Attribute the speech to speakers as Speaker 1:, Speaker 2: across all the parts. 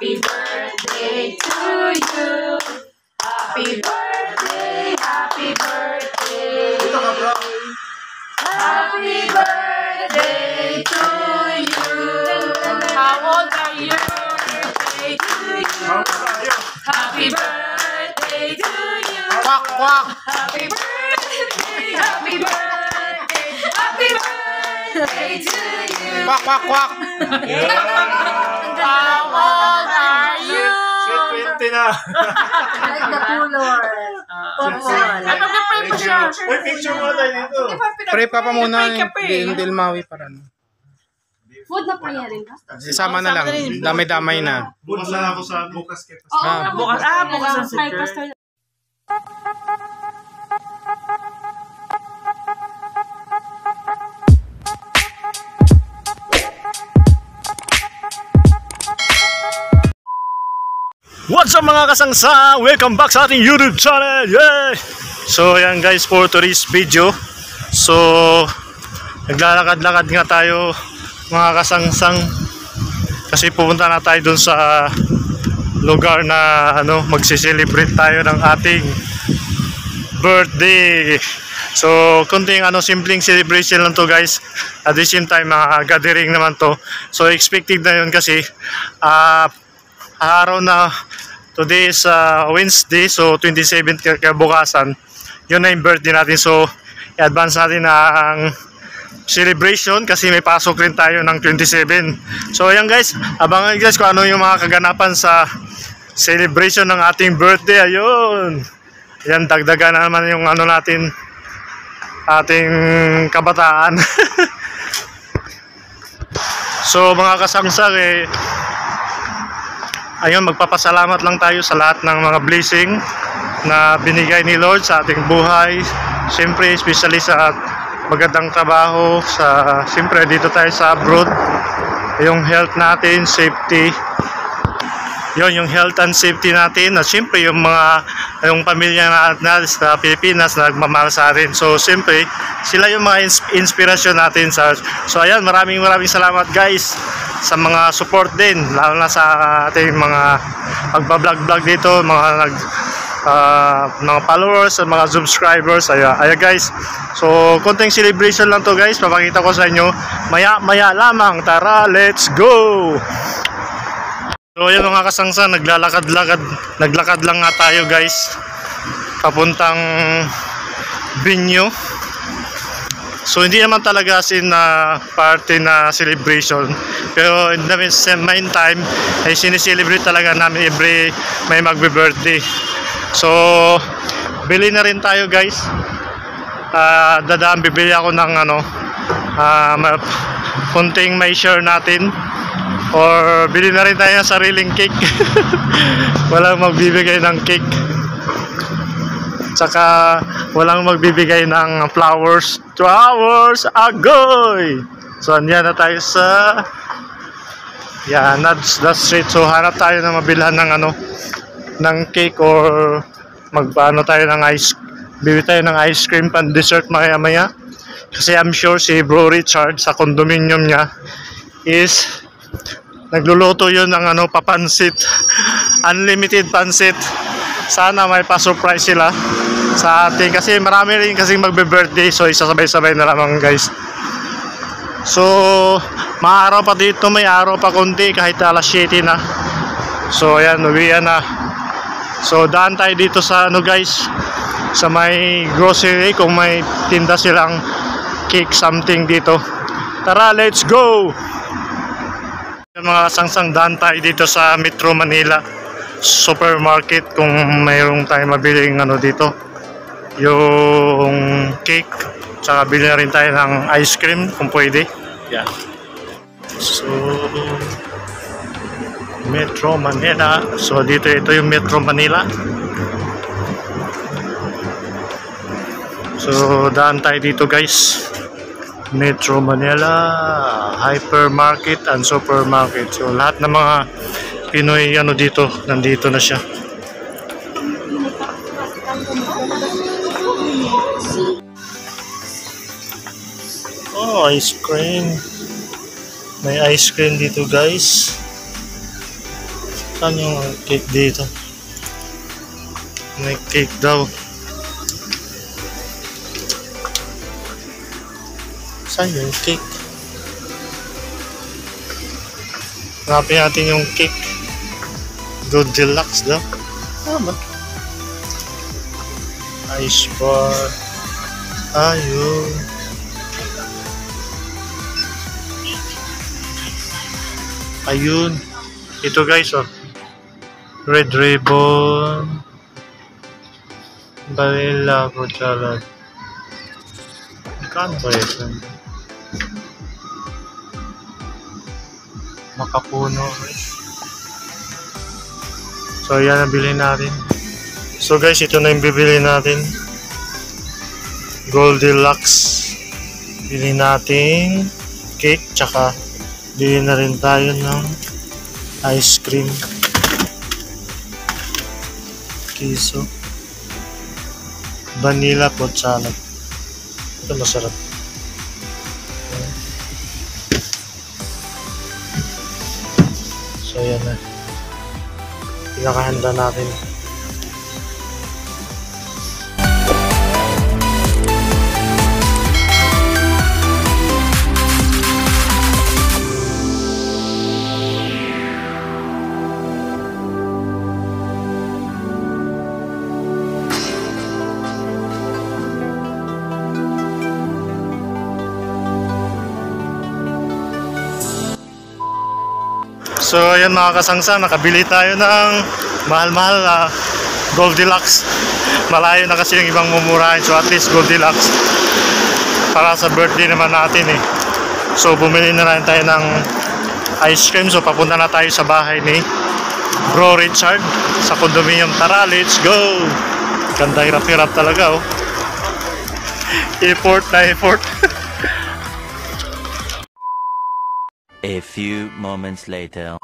Speaker 1: Happy birthday to you. Happy birthday, happy birthday.
Speaker 2: Bro.
Speaker 1: Happy birthday to you. How old are you? Birthday to you. Happy birthday to you.
Speaker 2: Kwak, kwak.
Speaker 1: Happy birthday, happy birthday, happy birthday to you.
Speaker 2: Kwak, kwak, kwak.
Speaker 1: How old are you?
Speaker 2: Sweet 20 na.
Speaker 1: Like the puller. Ay, mag-pray pa siya.
Speaker 2: Uy, picture mo tayo dito.
Speaker 3: Pray pa pa muna Hindi Ilmawi para ano.
Speaker 1: Food na prayer rin ba?
Speaker 3: Isama na lang. Damay-damay na.
Speaker 2: Bukas na ako sa bukas
Speaker 1: Oo,
Speaker 3: Ah,
Speaker 4: bukas- ah, bukas ang
Speaker 1: Kay
Speaker 5: What's up mga kasangsa? Welcome back sa ating YouTube channel! Yay! So yan guys for today's video. So naglalakad-lakad nga tayo mga kasangsang kasi pupunta na tayo dun sa lugar na ano magse-celebrate tayo ng ating birthday. So, kunting ano, simpleng celebration lang to guys. At the same time, mga gathering naman to. So, expected na yun kasi ah araw na today is uh, Wednesday so 27th ka- kabukasan. Yun na yung birthday natin. So i-advance natin na ang celebration kasi may pasok rin tayo ng 27 so ayan guys. Abangan guys kung ano yung mga kaganapan sa celebration ng ating birthday. Ayun. Yan dagdagan na naman yung ano natin ating kabataan. So mga kasamsak eh ayun magpapasalamat lang tayo sa lahat ng mga blessing na binigay ni Lord sa ating buhay. Siyempre especially sa magandang trabaho sa siyempre dito tayo sa abroad. Yung health natin safety. Yon yung health and safety natin. At siyempre yung mga yung pamilya na- natin sa Pilipinas na nagmamahal sa atin. So siyempre sila yung mga ins- inspirasyon natin sa so ayan maraming maraming salamat guys sa mga support din lalo na sa ating mga pagbablog-vlog dito mga nag ah, mga followers at mga subscribers. Ayan, ayan guys. So konting celebration lang to guys. Papakita ko sa inyo. Maya maya lamang. Tara let's go! So ayun mga kasangsa, naglalakad-lakad, naglakad lang nga tayo guys. Papuntang venue. So hindi naman talaga as in na party na celebration. Pero in the same meantime, ay sineselebrate talaga namin every may magbe-birthday. So bili na rin tayo guys. Ah, dadaan bibili ako ng ano, ma- kunting may share natin or bili na rin tayo ng sariling cake walang magbibigay ng cake tsaka walang magbibigay ng flowers. Flowers agoy! So andyan na tayo sa yan that's the street. So hanap tayo na mabilhan ng ano ng cake or magpaano tayo ng ice bili tayo ng ice cream pan dessert maya maya kasi I'm sure si Bro Richard sa condominium niya is nagluluto yun ng ano papansit unlimited pansit sana may pa-surprise sila sa ating kasi marami rin kasi magbe-birthday so isasabay-sabay na lamang guys. So maaraw pa dito may araw pa konti kahit alas 7 na. So ayan uwian na. So daan tayo dito sa ano guys sa may grocery kung may tinda silang cake something dito. Tara let's go! Mga sangsang daan tayo dito sa Metro Manila supermarket kung mayroong tayo mabiling ano dito. Yung cake tsaka bili na rin tayo ng ice cream kung pwede. Yeah. so Metro Manila. So dito ito yung Metro Manila. So daan tayo dito guys. Metro Manila hypermarket and supermarket. So lahat ng mga Pinoy ano dito nandito na siya oh ice cream may ice cream dito guys Saan yung cake dito? May cake daw. Saan yung cake? Hanapin natin yung cake. Good deluxe daw. Tama. Ice bar. Ayun. Ayun. Ito guys, oh. Red ribbon. Vanilla. Magkano ba ito? Makapuno. So, yan ang bilhin natin. So guys, ito na yung bibili natin. Goldilocks. Bili natin cake, tsaka bili na rin tayo ng ice cream. Kiso. Vanilla fruit salad. Ito masarap. So yan na. Pinakahanda natin. So ayan mga kasangsa, nakabili tayo ng mahal-mahal na Goldilocks. Malayo na kasi yung ibang mumurahin, so at least Goldilocks. Para sa birthday naman natin eh. So bumili na rin tayo ng ice cream, so papunta na tayo sa bahay ni Bro Richard sa condominium. Tara, let's go! Ganda hirap-hirap talaga oh. Effort na effort.
Speaker 4: A few moments later.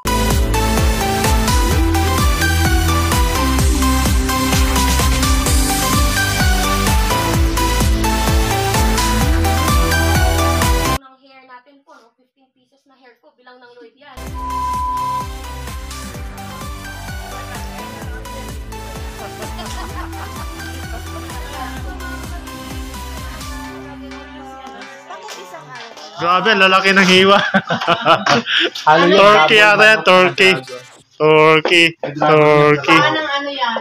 Speaker 1: ng hair natin po, no? 15 pieces na hair ko, bilang ng Lloyd yan.
Speaker 5: Grabe, lalaki ng hiwa.
Speaker 3: Halo yung
Speaker 5: Turkey
Speaker 3: double
Speaker 5: ata yan, turkey. Turkey. Turkey.
Speaker 1: ng ano yan?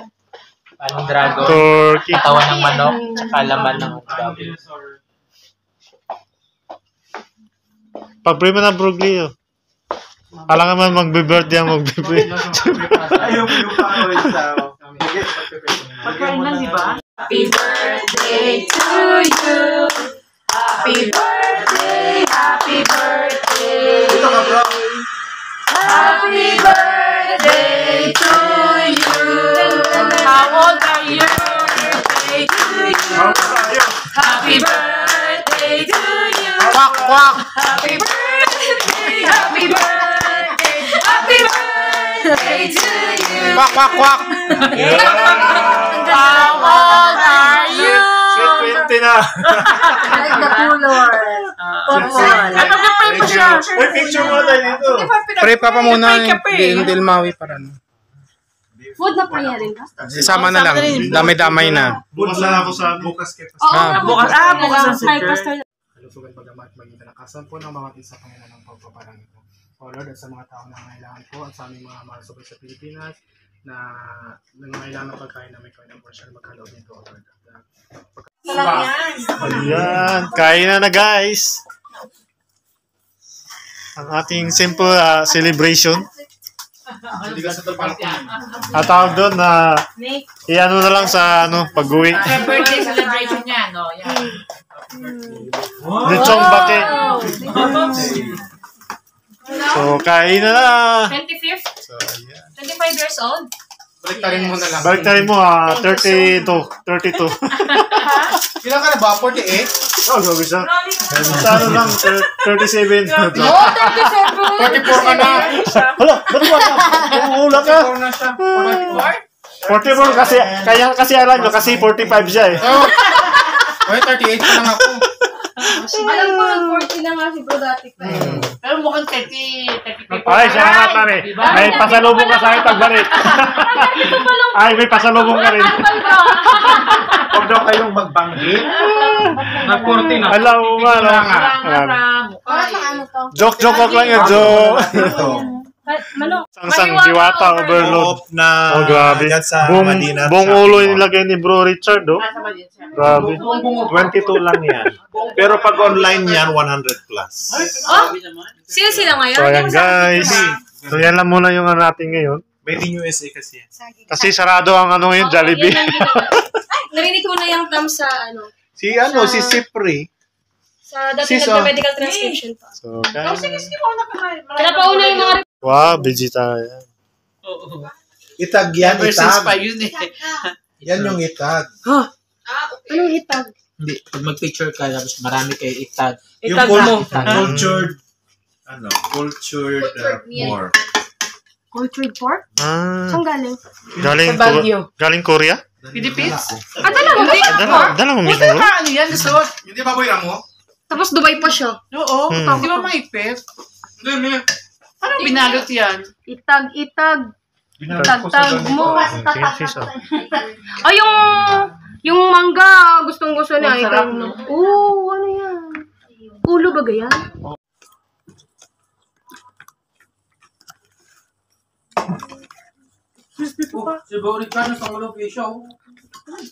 Speaker 3: Anong dragon?
Speaker 5: Turkey.
Speaker 3: Katawan ng manok, tsaka laman ng baboy.
Speaker 5: Pag-pray mo na Brooklyn. Oh. Kala naman magbe-birthday ang magbe-pray.
Speaker 2: Ayaw mo yung pa-away sa...
Speaker 6: Pagkain lang, di ba?
Speaker 1: Happy birthday to you. Happy birthday, happy birthday.
Speaker 2: Ito ka bro.
Speaker 1: Happy birthday to you.
Speaker 6: How old are you?
Speaker 1: Birthday to you. Happy birthday to you.
Speaker 3: Kwak!
Speaker 1: Happy birthday, happy birthday, happy birthday to you.
Speaker 3: Kwak, kwak, kwak!
Speaker 6: How old?
Speaker 2: 20 na.
Speaker 1: Like the color.
Speaker 6: Ay, mag-pray pa siya.
Speaker 2: May picture mo tayo dito.
Speaker 3: Pray pa pa muna
Speaker 6: pa eh.
Speaker 3: hindi Ilmawi para ano.
Speaker 1: Food na prayerin ka?
Speaker 3: Isama na lang, damay-damay na.
Speaker 2: Bukas na ako sa bukas kita.
Speaker 1: Oo,
Speaker 3: Ah,
Speaker 6: bukas- ah, bukas ang sister.
Speaker 1: Pastor.
Speaker 7: kalusugan pagamat maging kalakasan po ng bawat isa Panginoon ng pagpaparang ito. O Lord, at sa mga tao na nangailangan po at sa aming mga mahal sa sa Pilipinas na nangailangan ng pagkain na may kanyang portion magkaloob nito, O Lord. At, uh,
Speaker 5: Ayan. Kain na na guys. Ang ating simple ah, celebration.
Speaker 7: Hindi ka sa tapalaki.
Speaker 5: At tawag doon na iano na lang sa ano, pag-uwi.
Speaker 6: birthday celebration niya, no? Yan.
Speaker 5: Lechong bake. So, kain na na.
Speaker 1: 25th?
Speaker 5: So, ayan.
Speaker 1: 25 years old?
Speaker 3: Baliktarin mo na lang.
Speaker 5: Balik tayo mo ah, 32. 32.
Speaker 3: Ilan ka na ba? 48?
Speaker 5: Oh, gabi sa. Sa ano lang, thir- 37.
Speaker 1: Oh, 37!
Speaker 3: 44 ka na.
Speaker 5: Hala, ba't wala? Umuula ka.
Speaker 3: 44 na siya. 44?
Speaker 5: 44 kasi, kaya kasi alam nyo, kasi 45 siya eh.
Speaker 3: Oh. Oy, 38 pa lang ako.
Speaker 1: Alam ko, 40 na nga si Bro dati pa eh.
Speaker 6: Pero mukhang 30, 30 people.
Speaker 5: Ay, siya nga pare. May pasalubong ka sa akin pagbalik. Ay, may pasalubong ka rin.
Speaker 2: Huwag daw kayong magbanggit.
Speaker 3: Nag-40 na.
Speaker 5: Alam mo
Speaker 6: nga
Speaker 5: Ayan.
Speaker 6: sa mukha
Speaker 1: Bakit
Speaker 6: eh.
Speaker 1: na ano to?
Speaker 5: Joke, joke, joke lang yan, joke.
Speaker 1: Manok.
Speaker 5: Sang-sang diwata, overload.
Speaker 2: Off na
Speaker 5: Oh, grabe.
Speaker 2: dyan sa
Speaker 5: Buong,
Speaker 2: Madina.
Speaker 5: buong
Speaker 2: sa-
Speaker 5: ulo yung nilagay ni Bro Richard, oh. Grabe.
Speaker 2: 22 lang yan. Pero pag online yan, 100 plus.
Speaker 6: Naman.
Speaker 1: Sino sila ngayon?
Speaker 5: So, ayan guys. So, yan lang muna yung ano natin ngayon.
Speaker 2: Made in USA kasi yan.
Speaker 5: Kasi sarado ang ano ngayon, Jollibee.
Speaker 1: Narinig ko na yung term sa ano,
Speaker 2: Si ano, si Cipri.
Speaker 1: sa dati
Speaker 2: Sis,
Speaker 1: nagpa
Speaker 2: oh.
Speaker 1: medical transcription pa.
Speaker 5: So, guys.
Speaker 1: Kaya pa una yung mga
Speaker 5: Wow, busy tayo.
Speaker 6: Oo.
Speaker 2: Itag yan,
Speaker 6: Ever since pa
Speaker 2: itag.
Speaker 6: yun eh.
Speaker 2: Yan yung itag.
Speaker 1: Anong hitag?
Speaker 3: Hindi, pag mag-picture ka, tapos marami kayo itag.
Speaker 2: Yung
Speaker 1: Itag
Speaker 2: cul-
Speaker 1: mo.
Speaker 2: cultured, ano, cultured uh,
Speaker 1: Cultured meal.
Speaker 2: more.
Speaker 1: Cultured pork?
Speaker 5: Ah,
Speaker 1: Saan galing?
Speaker 5: galing,
Speaker 6: Sa Baguio.
Speaker 5: galing Korea?
Speaker 6: Philippines?
Speaker 1: Ah, talaga?
Speaker 6: Hindi.
Speaker 5: Dala, dala mo
Speaker 6: Buti
Speaker 5: mismo.
Speaker 6: na ano yan, suot.
Speaker 3: Hindi ba boy mo?
Speaker 1: Tapos Dubai pa siya.
Speaker 6: Oo.
Speaker 5: Hmm.
Speaker 6: Di ba maipit?
Speaker 3: Hindi, hindi.
Speaker 6: Parang binalot yan.
Speaker 1: Itag, itag. Tagtag mo.
Speaker 5: Oh.
Speaker 1: Ay, yung, yung mangga, gustong gusto niya.
Speaker 6: Ang sarap,
Speaker 1: Ikaw-
Speaker 6: no?
Speaker 1: Oo, ano yan? Ulo ba yan?
Speaker 3: Si Boris ka na sa ulo siya.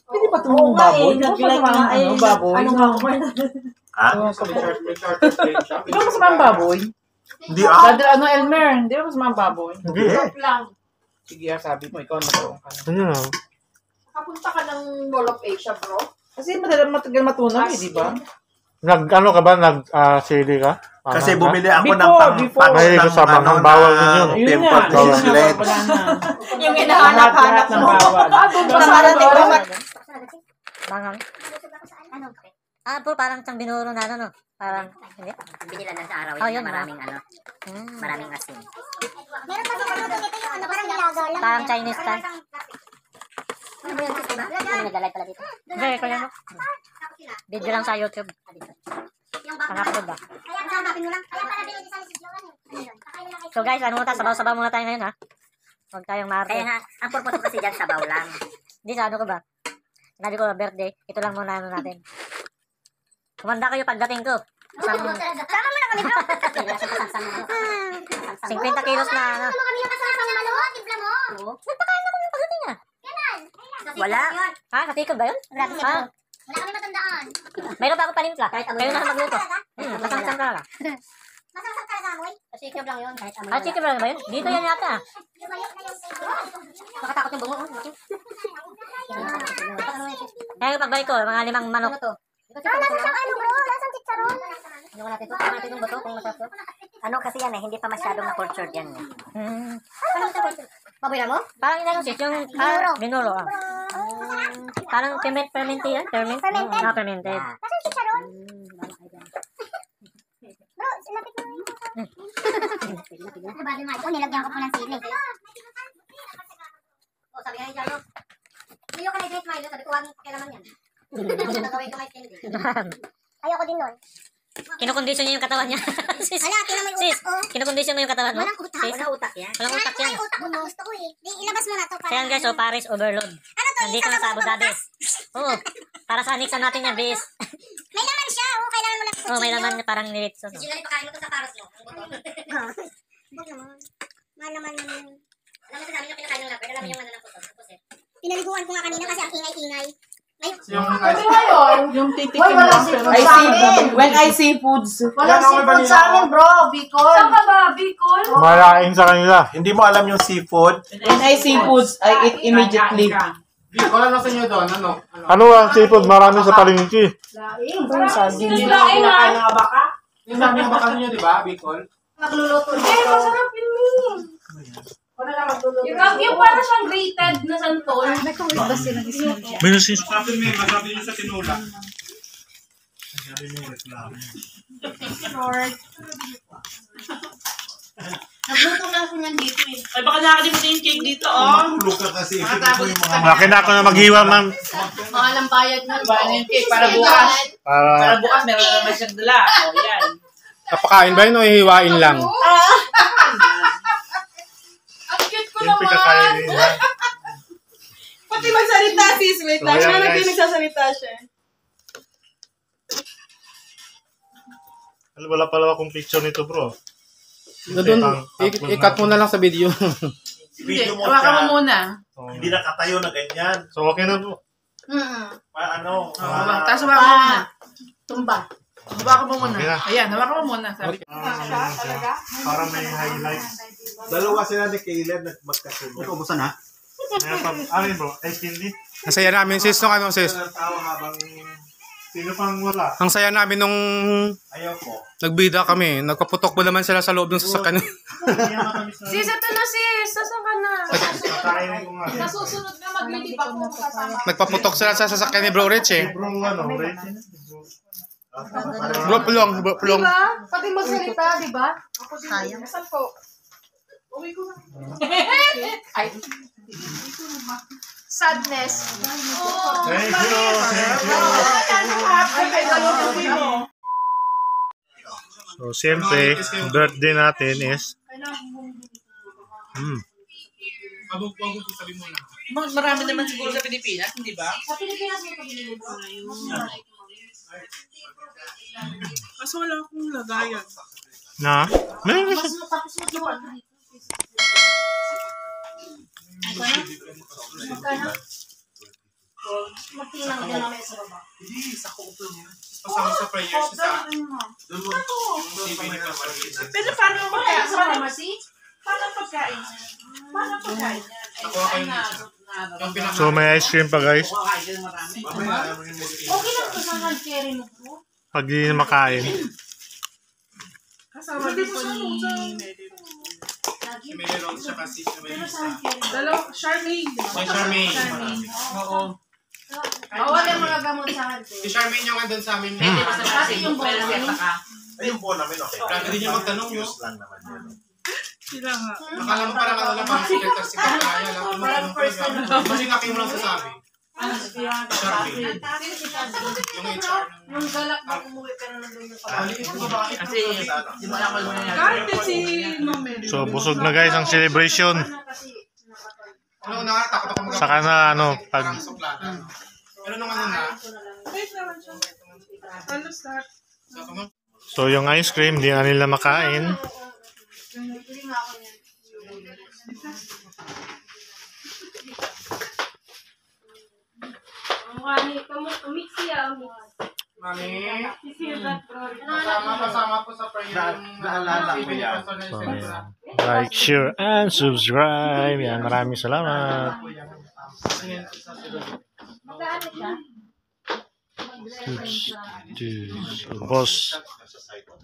Speaker 6: Pwede pa itong baboy? Di ba masama ang ano, baboy?
Speaker 1: Ano nga
Speaker 2: Ha?
Speaker 6: Di ba masama ang baboy?
Speaker 2: Hindi ah.
Speaker 6: Dada, ano, Elmer? Di ba masama ang baboy?
Speaker 2: Hindi.
Speaker 1: lang.
Speaker 6: Sige, ah, sabi mo, ikaw nagkaroon ka na.
Speaker 5: Ano na?
Speaker 1: Kapunta ka ng Mall of Asia, bro?
Speaker 6: Kasi matagal matagal matunaw eh, di ba?
Speaker 5: Nag, ano ka ba? Nag, ah, CD ka? Pangang
Speaker 2: Kasi
Speaker 5: ka?
Speaker 2: bumili ako ng
Speaker 6: Before,
Speaker 2: pang
Speaker 6: before.
Speaker 2: patch
Speaker 5: May
Speaker 2: ng
Speaker 5: kasama
Speaker 2: ano
Speaker 5: ng bawal din
Speaker 2: na
Speaker 5: yun.
Speaker 6: Yun
Speaker 2: temper
Speaker 6: nga, yun nga,
Speaker 2: bracelet.
Speaker 6: wala na.
Speaker 1: Yung
Speaker 6: Lahat-lahat ng bawal.
Speaker 1: Parating ba mat-
Speaker 8: Mangang. Ano? Ah, po, parang siyang binuro na ano, no? Parang, hindi?
Speaker 9: Binilan lang sa araw
Speaker 8: Oh,
Speaker 9: yun
Speaker 8: yun,
Speaker 9: na maraming ano,
Speaker 8: Hmm.
Speaker 9: maraming asin.
Speaker 8: Meron pa sa dito yung ano, parang nilaga lang. Parang Chinese style.
Speaker 9: Ano ba yun, sis, diba? Ano naglalay pala dito?
Speaker 8: Hindi, kaya ano? Video lang sa YouTube.
Speaker 9: Yung back
Speaker 8: Pang-upload ba?
Speaker 9: Kaya pala hanapin mo lang. Kaya pala binili sa eh. Ano yun? Kakain na lang kayo.
Speaker 8: So guys, ano muna, sabaw-sabaw muna tayo ngayon, ha? Huwag tayong
Speaker 9: Kaya
Speaker 8: maarte.
Speaker 9: nga, ang purpose ko kasi dyan sa baw lang.
Speaker 8: Hindi sa ano ko ba? Sinabi ko, birthday, ito lang muna ano natin. Kumanda kayo pagdating ko.
Speaker 9: Sama mo na kami bro. Kaya sa kasang mo.
Speaker 8: 50 kilos na ano.
Speaker 9: Ano kami yung kasama ng ano? Timpla mo?
Speaker 8: Nagpakain ako ng pagdating, ah.
Speaker 9: Wala.
Speaker 8: Ha? Katikod ba yun?
Speaker 9: Grabe
Speaker 8: Ha?
Speaker 9: Wala kami matandaan.
Speaker 8: Mayroon pa ako panimpla. Kayo na
Speaker 9: lang.
Speaker 8: magluto.
Speaker 9: Talaga?
Speaker 8: Hmm, masang-masang ka lang.
Speaker 9: Masarap talaga amoy. Ikaw lang yun. Kahit amoy
Speaker 8: Ah, chicken ba yun? Dito yan yata.
Speaker 9: Makatakot yung bungo. oh.
Speaker 8: Kaya yung pagbalik ko, mga limang manok.
Speaker 9: Ano to? Ah, nasa siyang ano bro? Lasang chicharon. Yung natin to. Tingnan natin yung buto kung masarap to. Ano kasi yan eh, hindi pa masyadong na-cultured yan eh.
Speaker 8: Hmm.
Speaker 9: Ano sa cultured? Baboy na mo?
Speaker 8: Parang inano sis, yung ah, binuro. Ah. Parang ferment, fermented yan? Ferment?
Speaker 9: Fermented?
Speaker 8: Ah, fermented.
Speaker 9: Nasa yung chicharon? Bro, lapit mo yung Ano ba, Mike? Oh, nilagyan ko po ng sili. Oh, sabi nga ni Jalo. Hindi ko na-drink Milo. Sabi ko, huwag kailaman yan. Ayoko din nun.
Speaker 8: Kinukondisyon niya yung katawan niya. sis,
Speaker 9: Ala, tinan mo yung
Speaker 8: sis,
Speaker 9: utak ko.
Speaker 8: kinukondisyon mo yung katawan mo?
Speaker 9: Walang utak.
Speaker 8: Sis,
Speaker 9: Walang utak yan.
Speaker 8: Walang utak yan.
Speaker 9: Ay, utak. Gusto ko eh. Di, ilabas mo na to.
Speaker 8: Kaya guys, so Paris overload.
Speaker 9: Ano to?
Speaker 8: Nandito na sa Abu Dhabi. Oo. Para sa Nixon natin yan, bis.
Speaker 9: May laman siya. Oh, kailangan mo lang
Speaker 8: Oo, may laman na parang nilitso. No?
Speaker 9: Sila pakain mo to sa paros mo. Huwag naman. Mahal naman naman. Alam mo sa dami yung kinakain ng lapper. Alam mo yung ano ng puto. pusit. Pinaliguan ko nga kanina kasi ang ingay-ingay. Ay,
Speaker 6: Yung titik yung lang. I see, when I see foods.
Speaker 1: Walang seafood sa amin, bro. Bicol. Saan ka ba? Bicol?
Speaker 5: Malaking sa kanila.
Speaker 2: Hindi mo alam yung seafood.
Speaker 6: When I see foods, I eat immediately.
Speaker 3: Bicol, ano sa inyo doon? Ano? Ano?
Speaker 5: Ano ang seafood? Marami sa palengke.
Speaker 3: Hindi na kinakain ng abaka? Yung sabi ng baka ninyo, di ba? Bicol?
Speaker 1: Nagluluto. Eh, masarap yun eh. Yung, yung para siyang grated na santol.
Speaker 5: Meron sis.
Speaker 2: Masabi mo, masabi mo sa tinula. Masabi mo, reklamo.
Speaker 1: Nagluto na ako ng dito eh.
Speaker 6: Ay, baka nakakalimutan yung cake dito, oh.
Speaker 2: Tulog ka kasi. Mo yung mga...
Speaker 5: Na ako na maghiwa, ma'am.
Speaker 1: Mahalang bayad na.
Speaker 6: Ano yung cake para bukas? Para
Speaker 5: Para
Speaker 6: bukas, meron na naman siyang dala. O, yan.
Speaker 7: Napakain ba yun o hihiwain lang?
Speaker 5: Siyempre
Speaker 1: naman.
Speaker 5: kakainin na.
Speaker 6: Pati magsalita, sis. Wait
Speaker 5: lang. Siya lang yung
Speaker 6: nagsasalita siya.
Speaker 5: Alam, Wala pala akong picture nito, bro.
Speaker 7: Na doon, i-cut mo na lang sa video.
Speaker 2: Video mo
Speaker 6: Hawakan mo muna.
Speaker 5: Oh.
Speaker 2: Hindi nakatayo na ganyan.
Speaker 5: So, okay na, bro.
Speaker 2: Pa, ano?
Speaker 6: Oh, Tapos hawakan mo muna.
Speaker 1: Tumba.
Speaker 6: Hawakan mo muna. Ayan, hawakan mo muna. Sabi.
Speaker 5: Para may highlights.
Speaker 2: Dalawa sila ni Caleb na magkasunod.
Speaker 7: Ikaw, busan ha?
Speaker 5: Yun, bro? Ay, hindi.
Speaker 7: Ang saya namin, sis, nung ano, sis.
Speaker 2: Tawa habang
Speaker 5: Sino pang wala?
Speaker 7: Ang saya namin nung
Speaker 2: ayaw ko.
Speaker 7: nagbida kami. Nagpaputok ba naman sila sa loob ng sasakyan.
Speaker 1: Sis, ito na sis. Saan ka na?
Speaker 5: Kakainin ko nga.
Speaker 1: Nasusunod na maglilip ako kasama.
Speaker 7: Nagpaputok sila sa sasakyan ni Bro Rich eh.
Speaker 5: Bro, ano?
Speaker 7: Bro Pulong, Bro Pulong.
Speaker 1: Diba? Pati magsalita, di ba? Ako din. Sayang. Saan po? Uwi ko na. Ay. Sadness. Oh.
Speaker 5: Thank you, thank you. So, siyempre, birthday natin is... Hmm.
Speaker 6: Mar- Marami naman siguro sa Pilipinas, hindi ba?
Speaker 1: Sa Pilipinas mo binili bro?
Speaker 6: Kaso wala akong lagayan.
Speaker 5: Na? Meron
Speaker 1: Mas
Speaker 5: kasi.
Speaker 1: tapos mo Magkano? Magtingnan ko din namin sa baba.
Speaker 7: Pasama sa prayers sa
Speaker 6: Pero paano
Speaker 1: Wala
Speaker 6: pagkain?
Speaker 1: sa pharmacy?
Speaker 6: Paano pagkain? Paano ang pagkain?
Speaker 7: Pinaka-
Speaker 5: So, may ice cream pa, guys.
Speaker 1: Okay lang ito sa hand carry mo bro.
Speaker 5: Pag di na makain.
Speaker 6: Kasama dito ni...
Speaker 1: Lagi.
Speaker 7: May rolls siya kasi.
Speaker 1: Pero sa hand carry.
Speaker 6: Dalaw, Charmaine.
Speaker 7: May Charmaine.
Speaker 6: Oo.
Speaker 1: Bawal yung mga gamot sa hand
Speaker 7: Si. Charmaine yung andun sa amin.
Speaker 6: Hindi pa sa
Speaker 1: Pati yung
Speaker 6: Pero
Speaker 1: bawal.
Speaker 6: siya ka.
Speaker 2: Ay, yung po namin, okay.
Speaker 7: Grabe din yung magtanong.
Speaker 2: News lang naman yun.
Speaker 6: Sila nga.
Speaker 7: Akala mo parang ano lang, parang secretary si Kaya lang.
Speaker 1: Parang first time.
Speaker 7: Kasi laki mo lang sasabi. Yung HR
Speaker 1: galak na umuwi pero nandun yung.
Speaker 6: Kasi, mo ano
Speaker 3: si.
Speaker 5: So, busog na, guys, ang celebration.
Speaker 1: Nakatayo.
Speaker 7: Ano, nakatakot ako mag-
Speaker 5: Saka na, ano, pag...
Speaker 7: Pero nung ano na, sa kumang
Speaker 5: So, yung ice cream, di na nila makain.
Speaker 1: Bili nga ako niyan. Mukha ni kumix siya.
Speaker 7: Mami,
Speaker 1: Sisirat bro.
Speaker 7: kasama pasama po sa prayer yung
Speaker 2: naalala ko yan.
Speaker 5: So,
Speaker 7: yung
Speaker 5: yan. Like, share, and subscribe. Yan, maraming salamat.
Speaker 1: Magkano siya?
Speaker 5: Boss.